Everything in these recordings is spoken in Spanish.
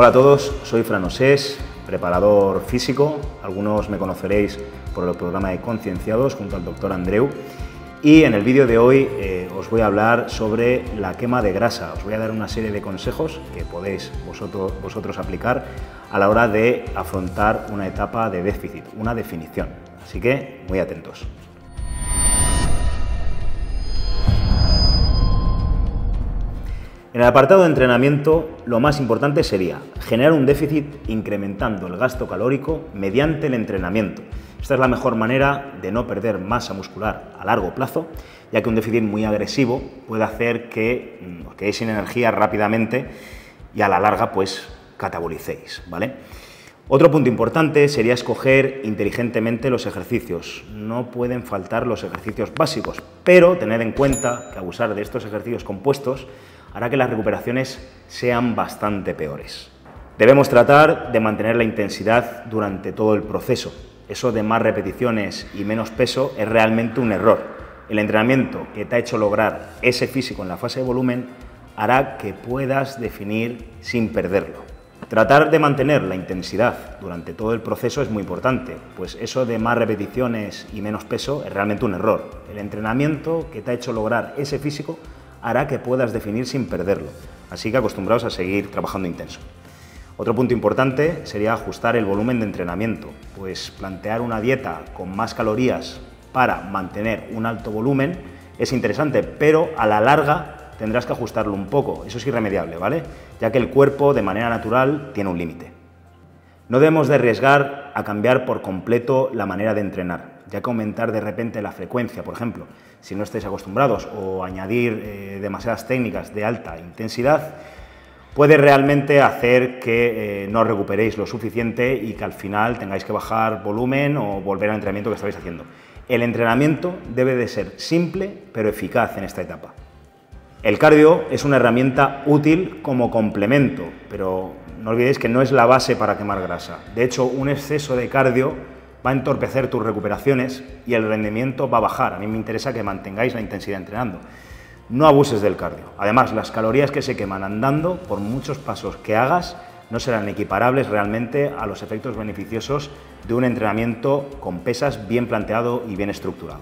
Hola a todos, soy Fran Osés, preparador físico. Algunos me conoceréis por el programa de Concienciados junto al doctor Andreu. Y en el vídeo de hoy eh, os voy a hablar sobre la quema de grasa. Os voy a dar una serie de consejos que podéis vosotros, vosotros aplicar a la hora de afrontar una etapa de déficit, una definición. Así que muy atentos. En el apartado de entrenamiento, lo más importante sería generar un déficit incrementando el gasto calórico mediante el entrenamiento. Esta es la mejor manera de no perder masa muscular a largo plazo, ya que un déficit muy agresivo puede hacer que mm, os quedéis sin energía rápidamente y a la larga pues catabolicéis, ¿vale? Otro punto importante sería escoger inteligentemente los ejercicios. No pueden faltar los ejercicios básicos, pero tened en cuenta que abusar de estos ejercicios compuestos hará que las recuperaciones sean bastante peores. Debemos tratar de mantener la intensidad durante todo el proceso. Eso de más repeticiones y menos peso es realmente un error. El entrenamiento que te ha hecho lograr ese físico en la fase de volumen hará que puedas definir sin perderlo. Tratar de mantener la intensidad durante todo el proceso es muy importante, pues eso de más repeticiones y menos peso es realmente un error. El entrenamiento que te ha hecho lograr ese físico hará que puedas definir sin perderlo. Así que acostumbraos a seguir trabajando intenso. Otro punto importante sería ajustar el volumen de entrenamiento, pues plantear una dieta con más calorías para mantener un alto volumen es interesante, pero a la larga tendrás que ajustarlo un poco, eso es irremediable, ¿vale? Ya que el cuerpo de manera natural tiene un límite. No debemos de arriesgar a cambiar por completo la manera de entrenar, ya que aumentar de repente la frecuencia, por ejemplo, si no estáis acostumbrados, o añadir eh, demasiadas técnicas de alta intensidad, puede realmente hacer que eh, no recuperéis lo suficiente y que al final tengáis que bajar volumen o volver al entrenamiento que estabais haciendo. El entrenamiento debe de ser simple pero eficaz en esta etapa. El cardio es una herramienta útil como complemento, pero no olvidéis que no es la base para quemar grasa. De hecho, un exceso de cardio va a entorpecer tus recuperaciones y el rendimiento va a bajar. A mí me interesa que mantengáis la intensidad entrenando. No abuses del cardio. Además, las calorías que se queman andando, por muchos pasos que hagas, no serán equiparables realmente a los efectos beneficiosos de un entrenamiento con pesas bien planteado y bien estructurado.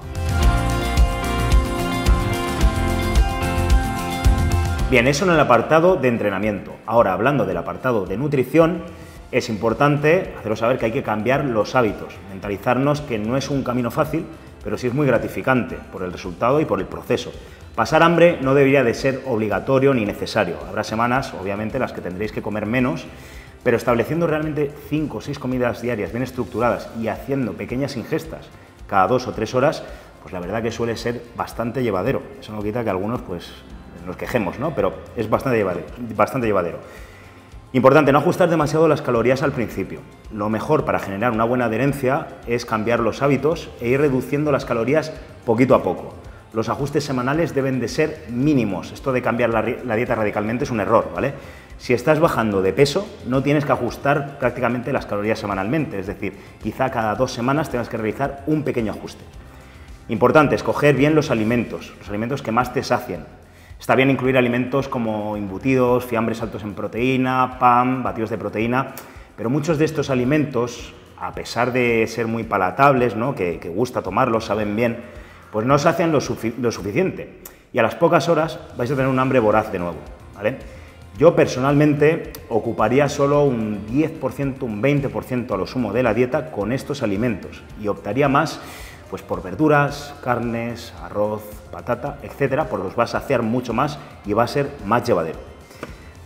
Bien, eso en el apartado de entrenamiento. Ahora, hablando del apartado de nutrición, es importante haceros saber que hay que cambiar los hábitos, mentalizarnos que no es un camino fácil, pero sí es muy gratificante por el resultado y por el proceso. Pasar hambre no debería de ser obligatorio ni necesario. Habrá semanas, obviamente, las que tendréis que comer menos, pero estableciendo realmente 5 o 6 comidas diarias bien estructuradas y haciendo pequeñas ingestas cada dos o tres horas, pues la verdad que suele ser bastante llevadero. Eso no quita que algunos pues nos quejemos, ¿no? Pero es bastante llevadero. Importante, no ajustar demasiado las calorías al principio. Lo mejor para generar una buena adherencia es cambiar los hábitos e ir reduciendo las calorías poquito a poco. Los ajustes semanales deben de ser mínimos. Esto de cambiar la, dieta radicalmente es un error, ¿vale? Si estás bajando de peso, no tienes que ajustar prácticamente las calorías semanalmente, es decir, quizá cada dos semanas tengas que realizar un pequeño ajuste. Importante, escoger bien los alimentos, los alimentos que más te sacien, Está bien incluir alimentos como embutidos, fiambres altos en proteína, pan, batidos de proteína, pero muchos de estos alimentos, a pesar de ser muy palatables, ¿no? que, gusta tomarlos, saben bien, pues no se hacen lo, suficiente. Y a las pocas horas vais a tener un hambre voraz de nuevo. Yo personalmente ocuparía solo un 10%, un 20% a lo sumo de la dieta con estos alimentos y optaría más pues por verduras, carnes, arroz, patata, etcétera, porque os va a saciar mucho más y va a ser más llevadero.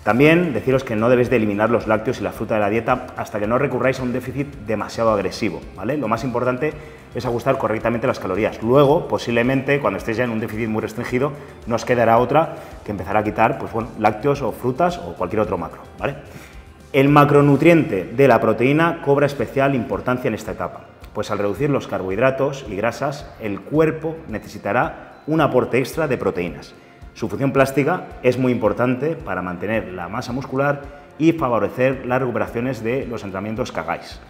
También deciros que no debéis de eliminar los lácteos y la fruta de la dieta hasta que no recurráis a un déficit demasiado agresivo, ¿vale? Lo más importante es ajustar correctamente las calorías. Luego, posiblemente, cuando estéis ya en un déficit muy restringido, nos quedará otra que empezará a quitar, pues bueno, lácteos o frutas o cualquier otro macro, ¿vale? El macronutriente de la proteína cobra especial importancia en esta etapa pues al reducir los carbohidratos y grasas, el cuerpo necesitará un aporte extra de proteínas. Su función plástica es muy importante para mantener la masa muscular y favorecer las recuperaciones de los entrenamientos que hagáis.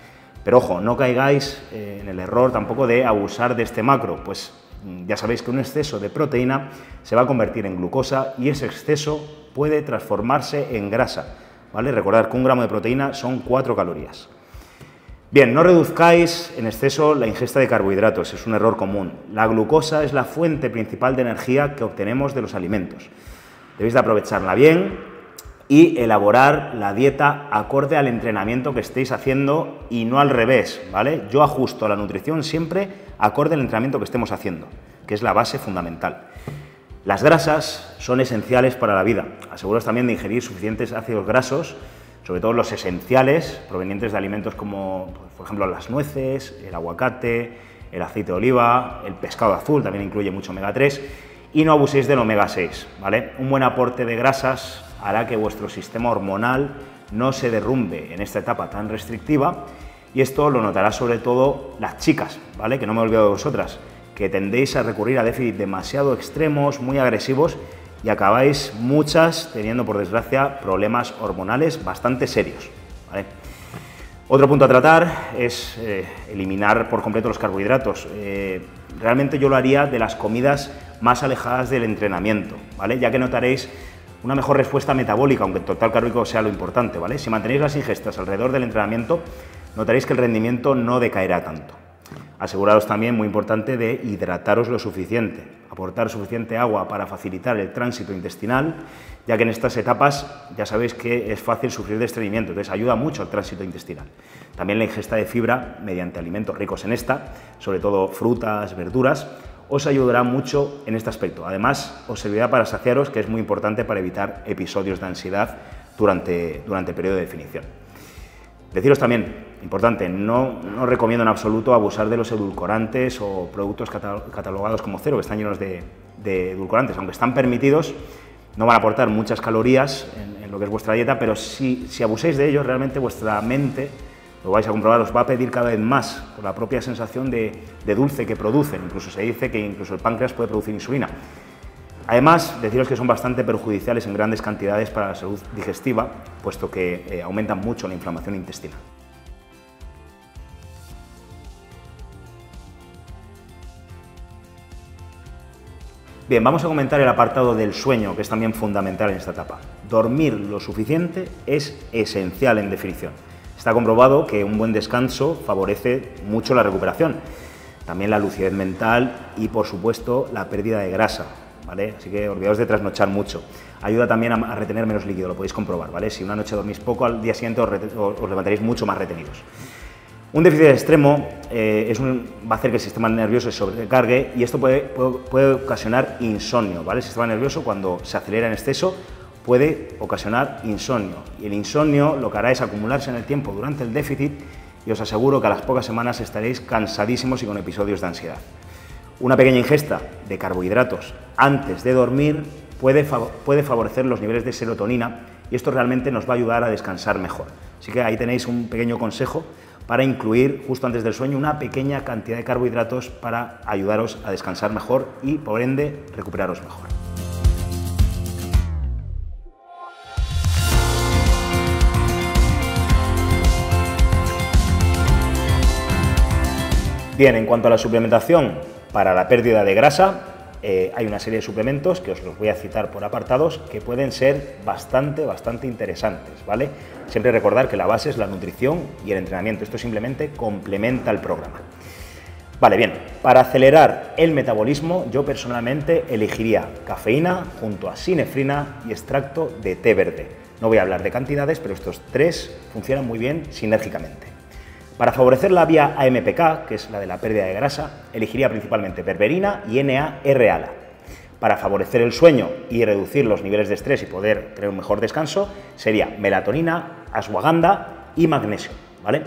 Pero ojo, no caigáis eh, en el error tampoco de abusar de este macro, pues mm, ya sabéis que un exceso de proteína se va a convertir en glucosa y ese exceso puede transformarse en grasa, ¿vale? Recordad que un gramo de proteína son 4 calorías. Bien, no reduzcáis en exceso la ingesta de carbohidratos, es un error común. La glucosa es la fuente principal de energía que obtenemos de los alimentos. Debéis de aprovecharla bien y elaborar la dieta acorde al entrenamiento que estéis haciendo y no al revés, ¿vale? Yo ajusto la nutrición siempre acorde al entrenamiento que estemos haciendo, que es la base fundamental. Las grasas son esenciales para la vida. Aseguraos también de ingerir suficientes ácidos grasos sobre todo los esenciales provenientes de alimentos como, por ejemplo, las nueces, el aguacate, el aceite de oliva, el pescado azul, también incluye mucho omega 3, y no abuséis del omega 6, ¿vale? Un buen aporte de grasas hará que vuestro sistema hormonal no se derrumbe en esta etapa tan restrictiva, y esto lo notará sobre todo las chicas, ¿vale? Que no me olvido de vosotras, que tendéis a recurrir a déficits demasiado extremos, muy agresivos, y acabáis muchas teniendo, por desgracia, problemas hormonales bastante serios. Otro punto a tratar es eh, eliminar por completo los carbohidratos. Eh, realmente yo lo haría de las comidas más alejadas del entrenamiento, ¿vale? ya que notaréis una mejor respuesta metabólica, aunque el total calórico sea lo importante. ¿vale? Si mantenéis las ingestas alrededor del entrenamiento, notaréis que el rendimiento no decaerá tanto. Aseguraros también, muy importante, de hidrataros lo suficiente, aportar suficiente agua para facilitar el tránsito intestinal, ya que en estas etapas ya sabéis que es fácil sufrir de estreñimiento, entonces ayuda mucho al tránsito intestinal. También la ingesta de fibra mediante alimentos ricos en esta, sobre todo frutas, verduras, os ayudará mucho en este aspecto. Además, os servirá para saciaros, que es muy importante para evitar episodios de ansiedad durante, durante el periodo de definición. Deciros también, importante, no, recomiendo en absoluto abusar de los edulcorantes o productos catalogados como cero, que están llenos de, edulcorantes. Aunque están permitidos, no van a aportar muchas calorías en, lo que es vuestra dieta, pero si, si, abuséis de ellos, realmente vuestra mente, lo vais a comprobar, os va a pedir cada vez más por la propia sensación de, de dulce que producen. Incluso se dice que incluso el páncreas puede producir insulina. Además, deciros que son bastante perjudiciales en grandes cantidades para la salud digestiva, puesto que eh, aumentan mucho la inflamación intestinal. Bien, vamos a comentar el apartado del sueño, que es también fundamental en esta etapa. Dormir lo suficiente es esencial en definición. Está comprobado que un buen descanso favorece mucho la recuperación, también la lucidez mental y, por supuesto, la pérdida de grasa, Así que olvidaos de trasnochar mucho. Ayuda también a, retener menos líquido, lo podéis comprobar, ¿vale? Si una noche dormís poco, al día siguiente os, levantaréis mucho más retenidos. Un déficit extremo eh, va a hacer que el sistema nervioso se sobrecargue y esto puede, puede, ocasionar insomnio, ¿vale? El sistema nervioso cuando se acelera en exceso puede ocasionar insomnio y el insomnio lo que hará es acumularse en el tiempo durante el déficit y os aseguro que a las pocas semanas estaréis cansadísimos y con episodios de ansiedad. Una pequeña ingesta de carbohidratos antes de dormir puede, puede favorecer los niveles de serotonina y esto realmente nos va a ayudar a descansar mejor. Así que ahí tenéis un pequeño consejo para incluir justo antes del sueño una pequeña cantidad de carbohidratos para ayudaros a descansar mejor y por ende recuperaros mejor. Bien, en cuanto a la suplementación, para la pérdida de grasa eh, hay una serie de suplementos que os los voy a citar por apartados que pueden ser bastante, bastante interesantes, ¿vale? Siempre recordar que la base es la nutrición y el entrenamiento. Esto simplemente complementa el programa. Vale, bien, para acelerar el metabolismo yo personalmente elegiría cafeína junto a sinefrina y extracto de té verde. No voy a hablar de cantidades, pero estos tres funcionan muy bien sinérgicamente. Para favorecer la vía AMPK, que es la de la pérdida de grasa, elegiría principalmente berberina y NA-R-ALA. Para favorecer el sueño y reducir los niveles de estrés y poder tener un mejor descanso, sería melatonina, ashwagandha y magnesio. ¿vale?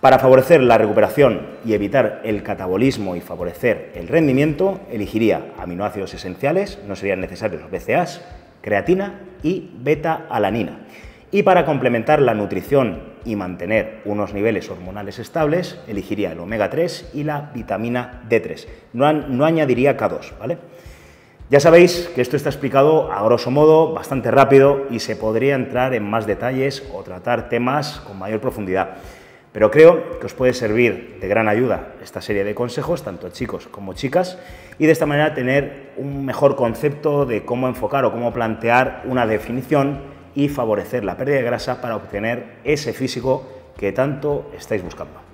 Para favorecer la recuperación y evitar el catabolismo y favorecer el rendimiento, elegiría aminoácidos esenciales, no serían necesarios los BCAAs, creatina y beta-alanina. Y para complementar la nutrición y mantener unos niveles hormonales estables, elegiría el omega 3 y la vitamina D3. No, no añadiría K2, ¿vale? Ya sabéis que esto está explicado a grosso modo, bastante rápido y se podría entrar en más detalles o tratar temas con mayor profundidad. Pero creo que os puede servir de gran ayuda esta serie de consejos, tanto chicos como chicas, y de esta manera tener un mejor concepto de cómo enfocar o cómo plantear una definición y favorecer la pérdida de grasa para obtener ese físico que tanto estáis buscando.